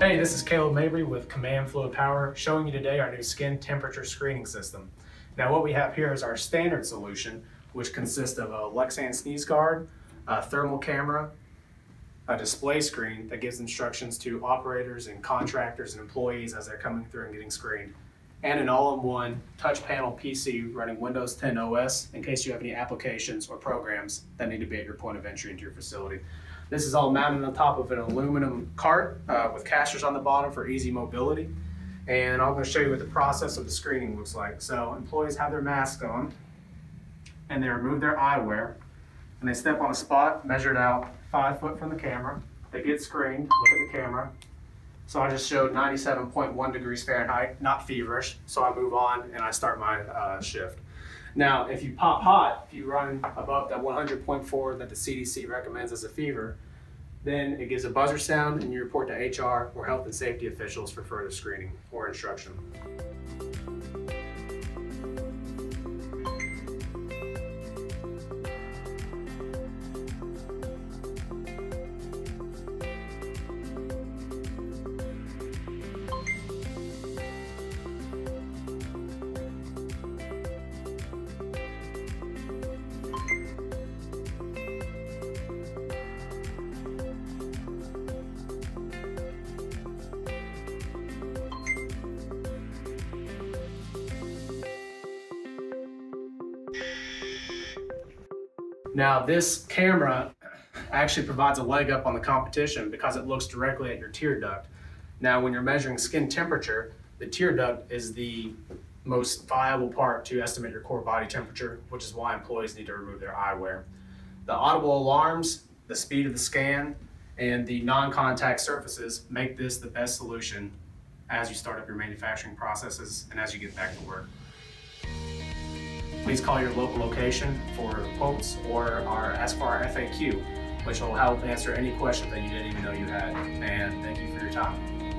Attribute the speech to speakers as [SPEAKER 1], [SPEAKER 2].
[SPEAKER 1] Hey, this is Caleb Mabry with Kaman Fluid Power showing you today our new skin temperature screening system. Now what we have here is our standard solution which consists of a Lexan sneeze guard, a thermal camera, a display screen that gives instructions to operators and contractors and employees as they're coming through and getting screened, and an all-in-one touch panel PC running Windows 10 OS in case you have any applications or programs that need to be at your point of entry into your facility. This is all mounted on top of an aluminum cart uh, with casters on the bottom for easy mobility. And I'm going to show you what the process of the screening looks like. So employees have their masks on and they remove their eyewear and they step on a spot measured out five foot from the camera. They get screened, look at the camera. So I just showed 97.1 degrees Fahrenheit, not feverish. So I move on and I start my uh, shift. Now, if you pop hot, if you run above that 100.4 that the CDC recommends as a fever, then it gives a buzzer sound and you report to HR or health and safety officials for further screening or instruction. Now this camera actually provides a leg up on the competition because it looks directly at your tear duct. Now when you're measuring skin temperature, the tear duct is the most viable part to estimate your core body temperature, which is why employees need to remove their eyewear. The audible alarms, the speed of the scan, and the non-contact surfaces make this the best solution as you start up your manufacturing processes and as you get back to work. Please call your local location for quotes or our ask for our FAQ, which will help answer any question that you didn't even know you had. And thank you for your time.